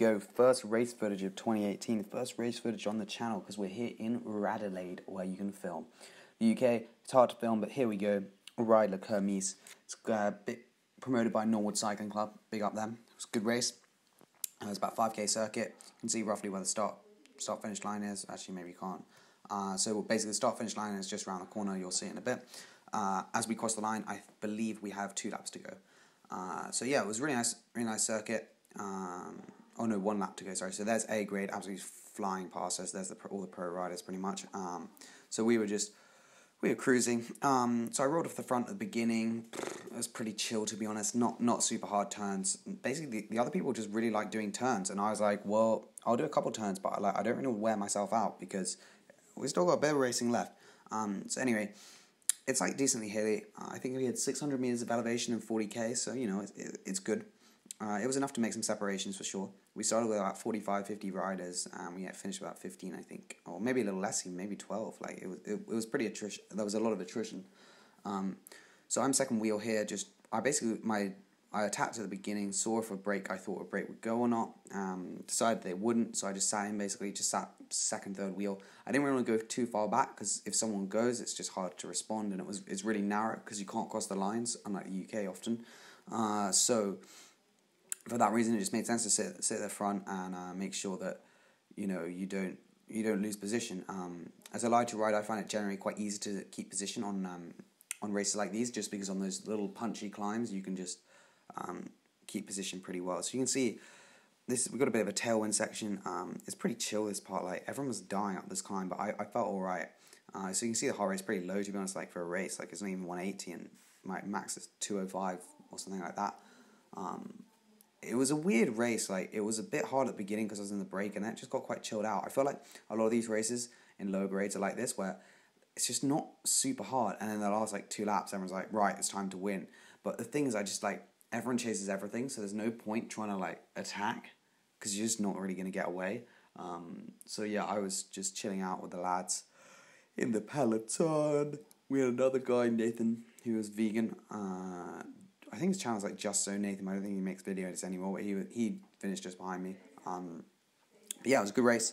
go. First race footage of 2018. First race footage on the channel because we're here in Radelaide where you can film. The UK, it's hard to film, but here we go. Ride Le Kermesse. It's uh, a bit promoted by Norwood Cycling Club. Big up them. It was a good race. It was about 5k circuit. You can see roughly where the start start finish line is. Actually, maybe you can't. Uh, so basically, the start finish line is just around the corner. You'll see it in a bit. Uh, as we cross the line, I believe we have two laps to go. Uh, so yeah, it was really nice, really nice circuit. Um, oh no, one lap to go. Sorry. So there's A grade, absolutely flying past us. There's the all the pro riders pretty much. Um, so we were just we were cruising. Um, so I rode off the front at the beginning. It was pretty chill to be honest. Not not super hard turns. Basically, the, the other people just really like doing turns, and I was like, well, I'll do a couple turns, but I, like I don't really wear myself out because we still got a bit of racing left. Um, so anyway, it's like decently hilly. I think we had 600 meters of elevation and 40k, so you know it, it, it's good. Uh, it was enough to make some separations for sure. We started with about 45, 50 riders, and we finished about 15, I think, or maybe a little less, maybe 12. Like it was, it, it was pretty attrition. There was a lot of attrition. Um, so I'm second wheel here. Just I basically my I attacked at the beginning, saw if a break I thought a break would go or not. Um, decided they wouldn't, so I just sat in basically, just sat second, third wheel. I didn't really want to go too far back because if someone goes, it's just hard to respond, and it was it's really narrow because you can't cross the lines, unlike the UK often. Uh, so for that reason, it just made sense to sit sit at the front and uh, make sure that you know you don't you don't lose position. Um, as a lighter rider, I find it generally quite easy to keep position on um, on races like these, just because on those little punchy climbs you can just um, keep position pretty well. So you can see this we've got a bit of a tailwind section. Um, it's pretty chill this part. Like everyone was dying up this climb, but I, I felt all right. Uh, so you can see the heart rate's pretty low to be honest. Like for a race, like it's not even one eighty, and my max is two oh five or something like that. Um, it was a weird race. Like it was a bit hard at the beginning because I was in the break, and that just got quite chilled out. I feel like a lot of these races in low grades are like this, where it's just not super hard, and then the last like two laps, everyone's like, right, it's time to win. But the thing is, I just like everyone chases everything, so there's no point trying to like attack because you're just not really gonna get away. Um, so yeah, I was just chilling out with the lads in the peloton. We had another guy, Nathan, who was vegan. Uh, I think his channel's like just so Nathan. I don't think he makes videos anymore, but he he finished just behind me. Um, yeah, it was a good race.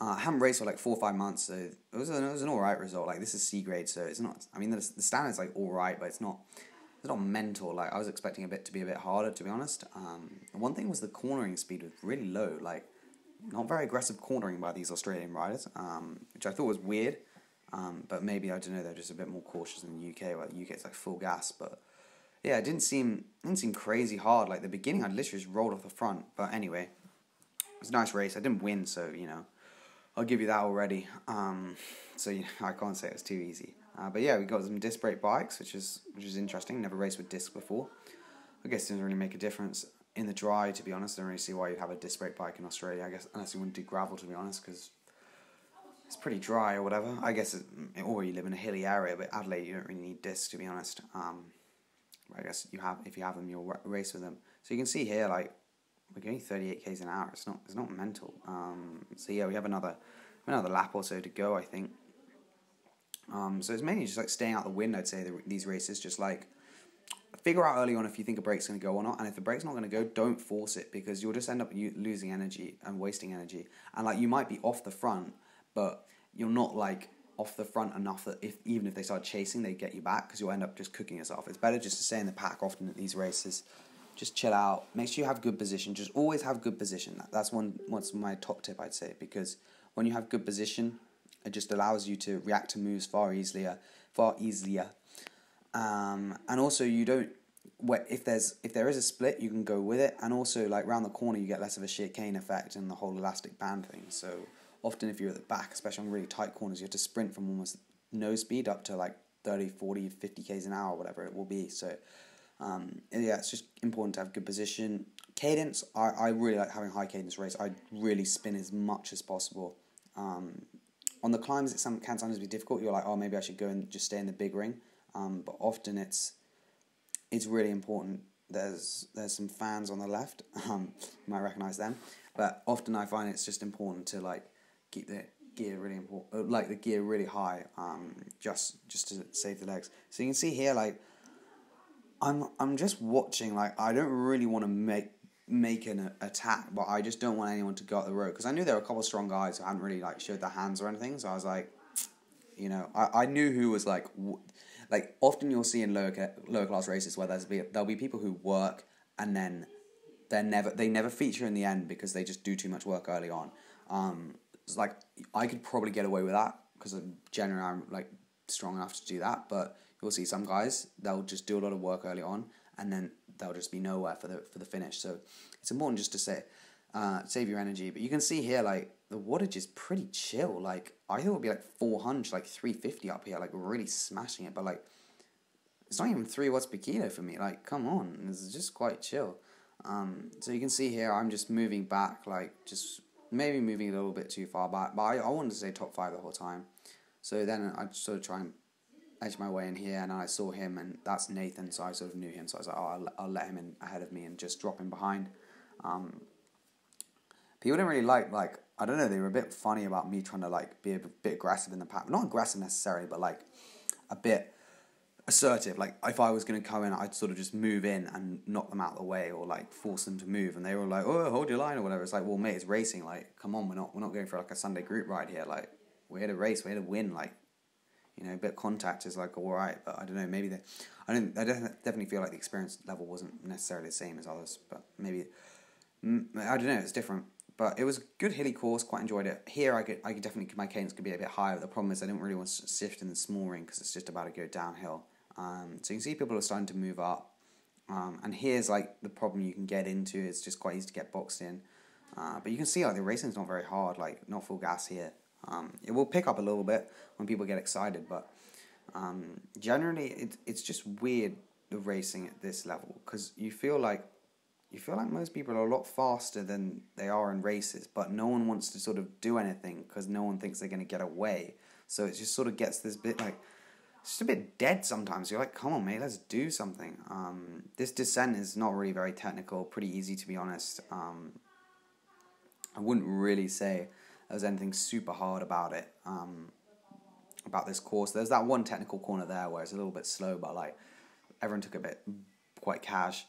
Uh, I haven't raced for like four or five months, so it was an, it was an all right result. Like this is C grade, so it's not. I mean, the, the standard's like all right, but it's not. It's not mental. Like I was expecting a bit to be a bit harder, to be honest. Um, one thing was the cornering speed was really low. Like not very aggressive cornering by these Australian riders, um, which I thought was weird. Um, but maybe I don't know. They're just a bit more cautious than the UK. Where the UK is like full gas, but yeah, it didn't seem didn't seem crazy hard. Like the beginning, I literally just rolled off the front. But anyway, it was a nice race. I didn't win, so you know, I'll give you that already. Um, so you know, I can't say it was too easy. Uh, but yeah, we got some disc brake bikes, which is which is interesting. Never raced with disc before. I guess it doesn't really make a difference in the dry. To be honest, I don't really see why you'd have a disc brake bike in Australia. I guess unless you want to do gravel, to be honest, because it's pretty dry or whatever. I guess, it, or you live in a hilly area, but Adelaide you don't really need discs to be honest. Um, I guess you have if you have them, you'll race with them. So you can see here, like we're going 38 k's an hour. It's not it's not mental. Um, so yeah, we have another another lap or so to go, I think. Um, so it's mainly just like staying out the wind. I'd say the, these races, just like figure out early on if you think a break's going to go or not, and if the break's not going to go, don't force it because you'll just end up losing energy and wasting energy. And like you might be off the front, but you're not like off the front enough that if even if they start chasing, they get you back because you'll end up just cooking yourself. It's better just to stay in the pack often at these races. Just chill out. Make sure you have good position. Just always have good position. That's one. What's my top tip I'd say because when you have good position, it just allows you to react to moves far easier, far easier. Um, and also you don't. If there's if there is a split, you can go with it, and also like round the corner, you get less of a chicane effect and the whole elastic band thing. So often if you're at the back, especially on really tight corners, you have to sprint from almost no speed up to like 30, 40, 50 k's an hour, whatever it will be. So, um, yeah, it's just important to have good position. Cadence, I, I really like having high cadence race. I really spin as much as possible. Um, on the climbs, it some, can sometimes be difficult. You're like, oh, maybe I should go and just stay in the big ring. Um, but often it's it's really important. There's there's some fans on the left. Um, you might recognize them. But often I find it's just important to like keep the gear really important, uh, like the gear really high, um, just just to save the legs. So you can see here, like I'm I'm just watching. Like I don't really want to make make an attack, but I just don't want anyone to go up the road because I knew there were a couple of strong guys who hadn't really like showed their hands or anything. So I was like, you know, I, I knew who was like, like often you'll see in lower lower class races where there's be there'll be people who work and then they're never they never feature in the end because they just do too much work early on. Um, it's like I could probably get away with that because generally I'm like strong enough to do that, but you'll see some guys they'll just do a lot of work early on and then they'll just be nowhere for the for the finish. So it's important just to say uh, save your energy. But you can see here like the wattage is pretty chill. Like I thought it would be like four hundred, like three fifty up here, like really smashing it. But like it's not even three watts per kilo for me. Like come on, this is just quite chill. Um, so you can see here I'm just moving back, like just maybe moving a little bit too far back. But I, I wanted to say top five the whole time. So then I sort of try and edge my way in here, and I saw him, and that's Nathan, so I sort of knew him. So I was like, oh, I'll, I'll let him in ahead of me and just drop him behind. Um, people didn't really like like I don't know. They were a bit funny about me trying to like be a bit aggressive in the pack, not aggressive necessarily, but like a bit assertive. Like if I was going to come in, I'd sort of just move in and knock them out of the way, or like force them to move. And they were like, "Oh, hold your line" or whatever. It's like, well, mate, it's racing. Like, come on, we're not we're not going for like a Sunday group ride here. Like, we're here to race. We're here to win. Like, you know, a bit of contact is like all right, but I don't know. Maybe they, I don't. I definitely feel like the experience level wasn't necessarily the same as others, but maybe mm, I don't know. It's different. But it was a good hilly course. Quite enjoyed it. Here, I could I could definitely my cadence could be a bit higher. The problem is I didn't really want to shift in the small ring because it's just about to go downhill. Um, so you can see people are starting to move up. Um, and here's like the problem you can get into. It's just quite easy to get boxed in. Uh, but you can see like the racing's not very hard. Like not full gas here. Um, it will pick up a little bit when people get excited, but um, generally it, it's just weird the racing at this level because you feel like you feel like most people are a lot faster than they are in races, but no one wants to sort of do anything because no one thinks they're going to get away. So it just sort of gets this bit like it's just a bit dead sometimes. You're like, come on, mate, let's do something. Um, this descent is not really very technical, pretty easy to be honest. Um, I wouldn't really say there's anything super hard about it. Um, about this course, there's that one technical corner there where it's a little bit slow, but like everyone took a bit quite cash.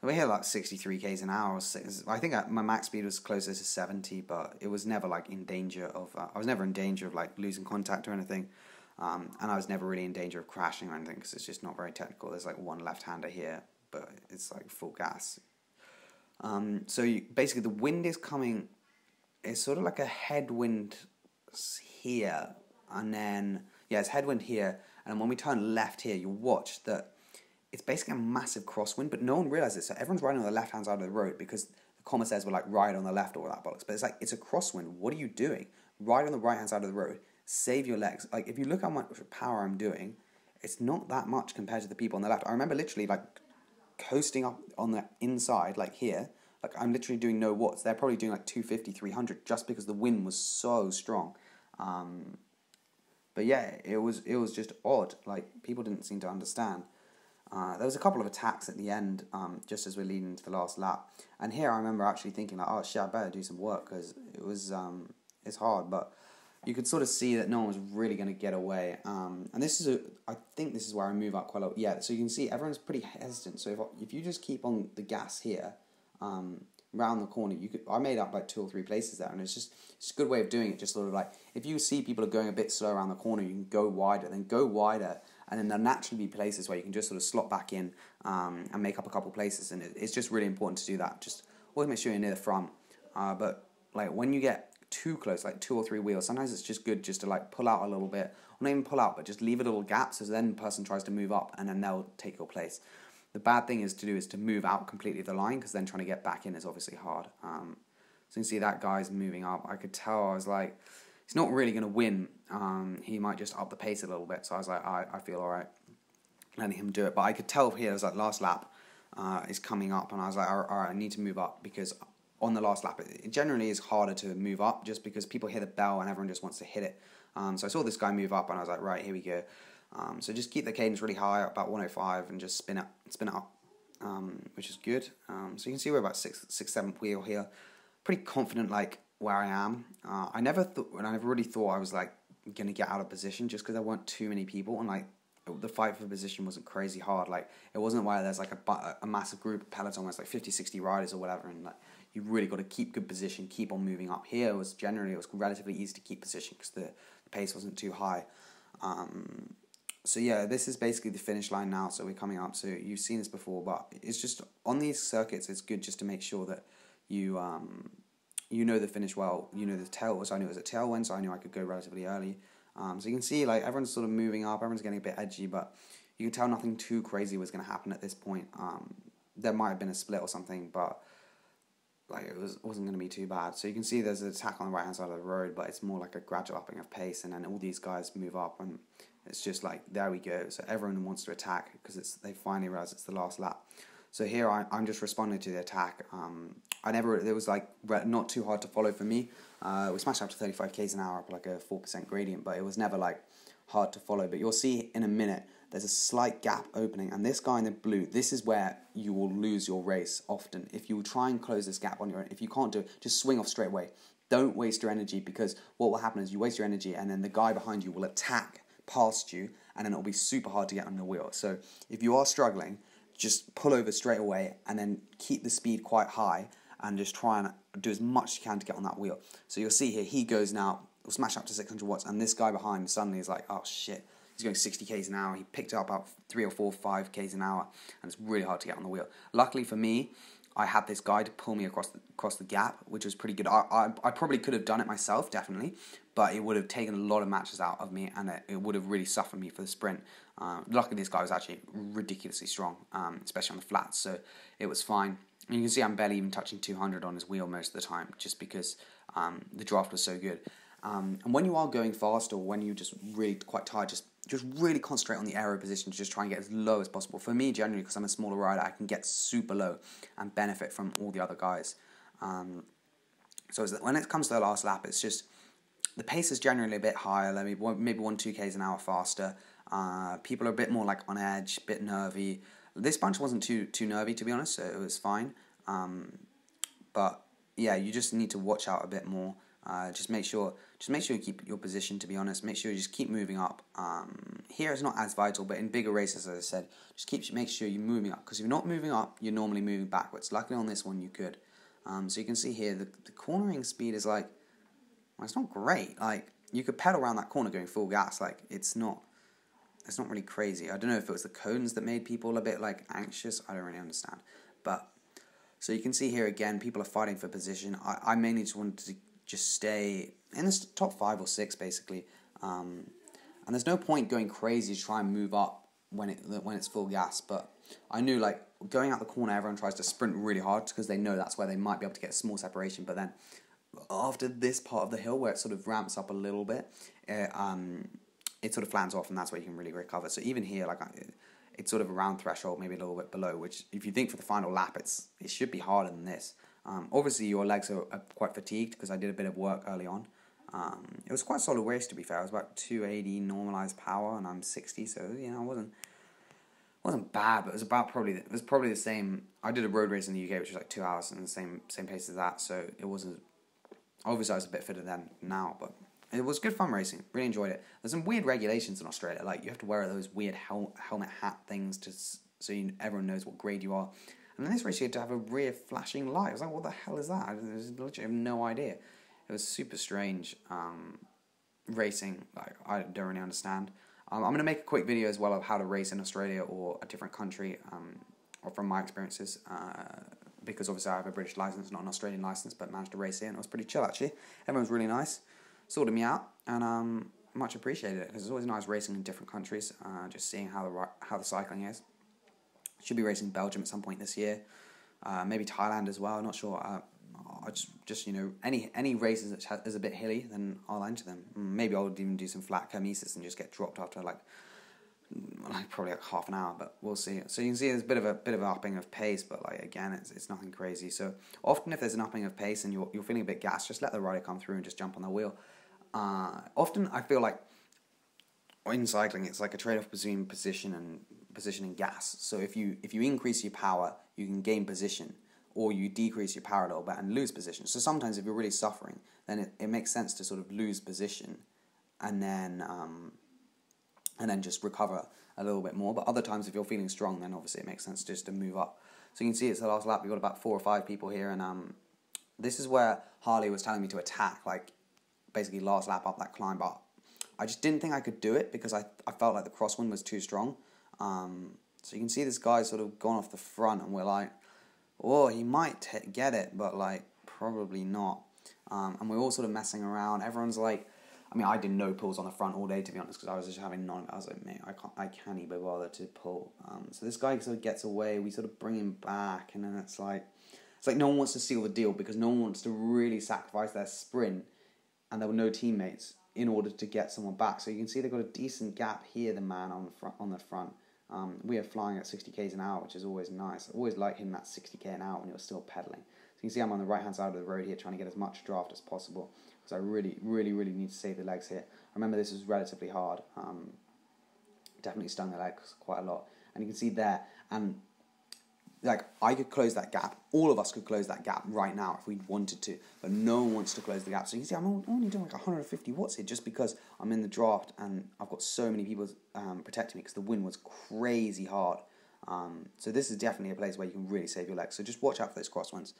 We hit like 63 k's an hour. I think my max speed was closer to 70, but it was never like in danger of. Uh, I was never in danger of like losing contact or anything. Um, and I was never really in danger of crashing or anything because it's just not very technical. There's like one left hander here, but it's like full gas. Um, so you, basically, the wind is coming, it's sort of like a headwind here, and then, yeah, it's headwind here. And when we turn left here, you watch that it's basically a massive crosswind, but no one realizes it. So everyone's riding on the left hand side of the road because the comma says we're like ride on the left or that bollocks. But it's like, it's a crosswind. What are you doing? Ride on the right hand side of the road save your legs. Like if you look how much power I'm doing, it's not that much compared to the people on the left. I remember literally like coasting up on the inside, like here. Like I'm literally doing no watts. They're probably doing like 250, 300 just because the wind was so strong. Um, but yeah, it was it was just odd. Like people didn't seem to understand. Uh, there was a couple of attacks at the end, um, just as we're leading into the last lap. And here I remember actually thinking like, oh shit, I better do some work because it was um, it's hard. But you could sort of see that no one was really going to get away. Um, and this is a, I think this is where I move up quite a lot. Yeah, so you can see everyone's pretty hesitant. So if if you just keep on the gas here, um, around the corner, you could. I made up like two or three places there, and it's just it's a good way of doing it. Just sort of like if you see people are going a bit slow around the corner, you can go wider, then go wider, and then there'll naturally be places where you can just sort of slot back in um, and make up a couple places. And it, it's just really important to do that. Just always make sure you're near the front. Uh, but like when you get too close, like two or three wheels. Sometimes it's just good just to like pull out a little bit, or not even pull out, but just leave a little gap so then the person tries to move up and then they'll take your place. The bad thing is to do is to move out completely the line because then trying to get back in is obviously hard. Um, so you see that guy's moving up. I could tell I was like, he's not really going to win. Um, he might just up the pace a little bit. So I was like, I, I feel all right letting him do it. But I could tell here, it was like last lap uh, is coming up, and I was like, all right, I need to move up because on the last lap. It generally is harder to move up just because people hear the bell and everyone just wants to hit it. Um, so I saw this guy move up and I was like, right, here we go. Um, so just keep the cadence really high, about 105, and just spin it, spin it up, um, which is good. Um, so you can see we're about six, six, seventh wheel here. Pretty confident, like where I am. Uh, I never thought, and I never really thought I was like gonna get out of position just because there weren't too many people, and like the fight for position wasn't crazy hard. Like it wasn't where there's like a, a massive group of peloton, where it's like 50, 60 riders or whatever, and like you really got to keep good position, keep on moving up. Here it was generally it was relatively easy to keep position because the, the pace wasn't too high. Um, so yeah, this is basically the finish line now. So we're coming up. So you've seen this before, but it's just on these circuits. It's good just to make sure that you um, you know the finish well. You know the tail. So I knew it was a tailwind, so I knew I could go relatively early. Um, so you can see like everyone's sort of moving up. Everyone's getting a bit edgy, but you can tell nothing too crazy was going to happen at this point. Um, there might have been a split or something, but like it was wasn't going to be too bad. So you can see there's an attack on the right hand side of the road, but it's more like a gradual upping of pace, and then all these guys move up, and it's just like there we go. So everyone wants to attack because it's they finally realize it's the last lap. So here I, I'm just responding to the attack. Um, I never it was like not too hard to follow for me. Uh, we smashed up to 35 k's an hour up like a four percent gradient, but it was never like hard to follow. But you'll see in a minute there's a slight gap opening, and this guy in the blue, this is where you will lose your race often. If you try and close this gap on your own, if you can't do it, just swing off straight away. Don't waste your energy because what will happen is you waste your energy, and then the guy behind you will attack past you, and then it'll be super hard to get on the wheel. So if you are struggling, just pull over straight away, and then keep the speed quite high, and just try and do as much as you can to get on that wheel. So you'll see here, he goes now, will smash up to 600 watts, and this guy behind suddenly is like, oh shit He's going 60 k's an hour. He picked up about three or four, five k's an hour, and it's really hard to get on the wheel. Luckily for me, I had this guy to pull me across the, across the gap, which was pretty good. I, I, I probably could have done it myself, definitely, but it would have taken a lot of matches out of me, and it, it would have really suffered me for the sprint. Uh, luckily, this guy was actually ridiculously strong, um, especially on the flats, so it was fine. And you can see I'm barely even touching 200 on his wheel most of the time, just because um, the draft was so good. Um, and when you are going fast, or when you're just really quite tired, just just really concentrate on the aero position to just try and get as low as possible. For me, generally, because I'm a smaller rider, I can get super low and benefit from all the other guys. Um, so when it comes to the last lap, it's just the pace is generally a bit higher, maybe one, maybe one two k's an hour faster. Uh, people are a bit more like on edge, a bit nervy. This bunch wasn't too too nervy to be honest, so it was fine. Um, but yeah, you just need to watch out a bit more. Uh, just make sure, just make sure you keep your position. To be honest, make sure you just keep moving up. Um, here it's not as vital, but in bigger races, as I said, just keep make sure you're moving up. Because if you're not moving up, you're normally moving backwards. Luckily on this one, you could. Um, so you can see here the, the cornering speed is like, well, it's not great. Like you could pedal around that corner going full gas. Like it's not, it's not really crazy. I don't know if it was the cones that made people a bit like anxious. I don't really understand, but. So you can see here again, people are fighting for position. I, I mainly just wanted to just stay in the top five or six basically. Um, and there's no point going crazy to try and move up when it when it's full gas. But I knew like going out the corner, everyone tries to sprint really hard because they know that's where they might be able to get a small separation. But then after this part of the hill where it sort of ramps up a little bit, it, um, it sort of flans off, and that's where you can really recover. So even here, like it's sort of around threshold, maybe a little bit below. Which if you think for the final lap, it's it should be harder than this. Um, obviously, your legs are, are quite fatigued because I did a bit of work early on. Um, it was quite solid race to be fair. I was about 280 normalized power, and I'm 60, so you know, I wasn't wasn't bad, but it was about probably it was probably the same. I did a road race in the UK, which was like two hours and the same same pace as that, so it wasn't. Obviously, I was a bit fitter than now, but it was good fun racing. Really enjoyed it. There's some weird regulations in Australia, like you have to wear those weird hel- helmet hat things to so you, everyone knows what grade you are. And in this race, you had to have a rear flashing light. I was like, what the hell is that? I literally have no idea. It was super strange um, racing. Like, I don't really understand. Um, I'm going to make a quick video as well of how to race in Australia or a different country, um, or from my experiences. Uh, because obviously I have a British license, not an Australian license, but managed to race here, and it was pretty chill actually. Everyone was really nice, sorted me out, and um, much appreciated it. It's always nice racing in different countries, uh, just seeing how the how the cycling is. Should be racing Belgium at some point this year. Uh, maybe Thailand as well. Not sure. Uh, I just, just you know, any any races that is a bit hilly, then I'll enter them. Mm, maybe I'll even do some flat kermesses and just get dropped after like, like probably like half an hour. But we'll see. So you can see there's a bit of a bit of upping of pace, but like again, it's it's nothing crazy. So often if there's an upping of pace and you're you're feeling a bit gassed, just let the rider come through and just jump on the wheel. Uh, often I feel like in cycling, it's like a trade off between position and position and gas. So if you if you increase your power, you can gain position, or you decrease your power a little bit and lose position. So sometimes if you're really suffering, then it, it makes sense to sort of lose position, and then um, and then just recover a little bit more. But other times, if you're feeling strong, then obviously it makes sense just to move up. So you can see it's the last lap. We've got about four or five people here, and um, this is where Harley was telling me to attack, like basically last lap up that climb. But I just didn't think I could do it because I, I felt like the crosswind was too strong. Um, so you can see this guy sort of gone off the front, and we're like, oh, he might t- get it, but like probably not. Um, and we're all sort of messing around. Everyone's like, I mean, I did no pulls on the front all day to be honest, because I was just having none. I was like, mate, I can't, I can't even bother to pull. Um, so this guy sort of gets away. We sort of bring him back, and then it's like, it's like no one wants to seal the deal because no one wants to really sacrifice their sprint, and there were no teammates in order to get someone back. So you can see they've got a decent gap here. The man on the front, on the front. Um, we are flying at 60 k's an hour, which is always nice. I always like hitting that 60 k an hour when you're still pedaling. So you can see I'm on the right hand side of the road here, trying to get as much draft as possible because I really, really, really need to save the legs here. I remember, this is relatively hard. Um, definitely stung the legs quite a lot, and you can see there. And like I could close that gap. All of us could close that gap right now if we wanted to, but no one wants to close the gap. So you see I'm only doing like 150 watts here just because I'm in the draft and I've got so many people um, protecting me because the wind was crazy hard. Um, so this is definitely a place where you can really save your legs. So just watch out for those crosswinds.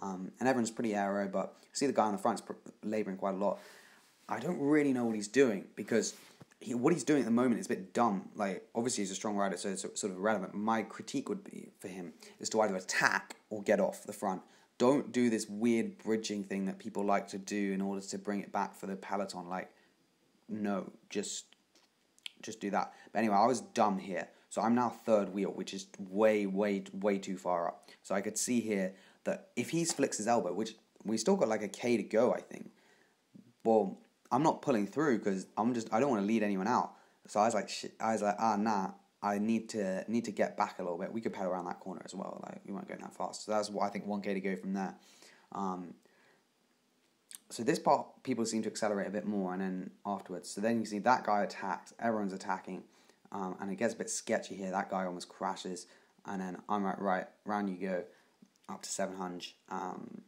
Um, and everyone's pretty aero, but see the guy on the front's labouring quite a lot. I don't really know what he's doing because he, what he's doing at the moment is a bit dumb. Like, obviously, he's a strong rider, so it's sort of irrelevant. My critique would be for him is to either attack or get off the front. Don't do this weird bridging thing that people like to do in order to bring it back for the peloton. Like, no, just just do that. But anyway, I was dumb here. So I'm now third wheel, which is way, way, way too far up. So I could see here that if he flicks his elbow, which we still got like a K to go, I think. Well, I'm not pulling through because I'm just I don't want to lead anyone out. So I was like, I was like, ah, nah, I need to need to get back a little bit. We could pedal around that corner as well. Like we weren't going that fast. So that's what I think one K to go from there. Um, so this part people seem to accelerate a bit more, and then afterwards. So then you see that guy attacked. Everyone's attacking, um, and it gets a bit sketchy here. That guy almost crashes, and then I'm like, right, round you go up to 700. Um,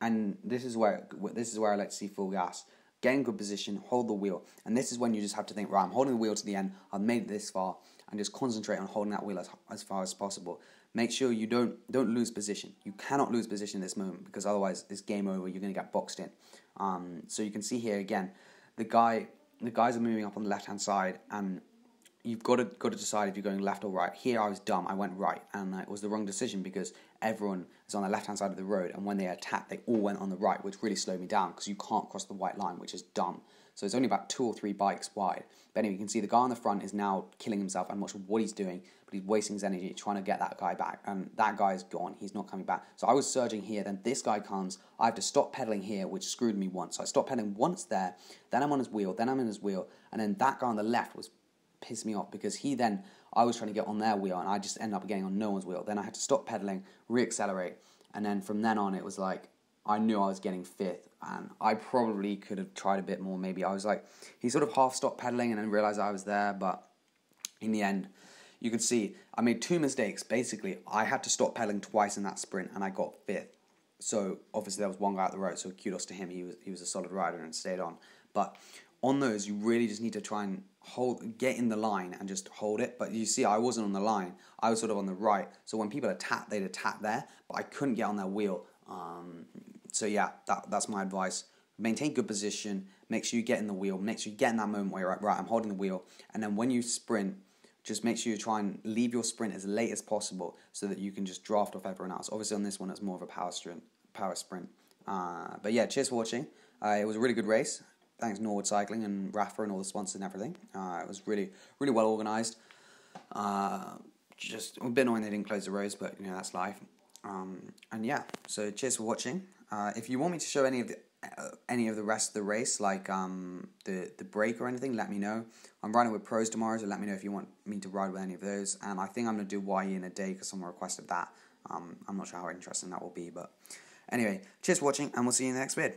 and this is where this is where I like to see full gas. Get in good position, hold the wheel, and this is when you just have to think, right, I'm holding the wheel to the end. I've made it this far, and just concentrate on holding that wheel as, as far as possible. Make sure you don't don't lose position. You cannot lose position in this moment because otherwise it's game over. You're going to get boxed in. Um, so you can see here again, the guy the guys are moving up on the left hand side, and you've got to got to decide if you're going left or right. Here I was dumb. I went right, and it was the wrong decision because everyone is on the left hand side of the road, and when they attacked, they all went on the right, which really slowed me down because you can't cross the white line, which is dumb. So it's only about two or three bikes wide. But anyway, you can see the guy on the front is now killing himself. I'm not sure what he's doing, but he's wasting his energy trying to get that guy back. And that guy is gone. He's not coming back. So I was surging here. Then this guy comes. I have to stop pedaling here, which screwed me once. So I stopped pedaling once there. Then I'm on his wheel. Then I'm in his wheel. And then that guy on the left was pissed me off because he then I was trying to get on their wheel and I just ended up getting on no one's wheel. Then I had to stop pedaling, reaccelerate, and then from then on it was like I knew I was getting fifth and I probably could have tried a bit more. Maybe I was like he sort of half stopped pedaling and then realized I was there, but in the end. You can see I made two mistakes. Basically, I had to stop pedaling twice in that sprint, and I got fifth. So obviously there was one guy at the road, so kudos to him. He was he was a solid rider and stayed on. But on those, you really just need to try and hold, get in the line and just hold it. But you see, I wasn't on the line; I was sort of on the right. So when people attack, they'd attack there, but I couldn't get on their wheel. Um, so yeah, that that's my advice. Maintain good position. Make sure you get in the wheel. Make sure you get in that moment where you're like, right, I'm holding the wheel. And then when you sprint, just make sure you try and leave your sprint as late as possible so that you can just draft off everyone else. Obviously, on this one, it's more of a power sprint. Power sprint. Uh, but yeah, cheers for watching. Uh, it was a really good race thanks Norwood Cycling and Rapha and all the sponsors and everything. Uh, it was really, really well organised. Uh, just a bit annoying they didn't close the roads, but you know that's life. Um, and yeah, so cheers for watching. Uh, if you want me to show any of the uh, any of the rest of the race, like um, the the break or anything, let me know. I'm riding with pros tomorrow, so let me know if you want me to ride with any of those. And I think I'm gonna do YE in a day because someone requested that. Um, I'm not sure how interesting that will be, but anyway, cheers for watching, and we'll see you in the next vid.